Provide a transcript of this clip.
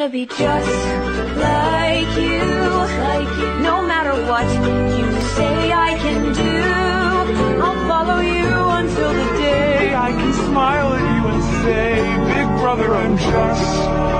to be just like you, like you. No matter what you say I can do, I'll follow you until the day I can smile at you and say, Big brother, I'm just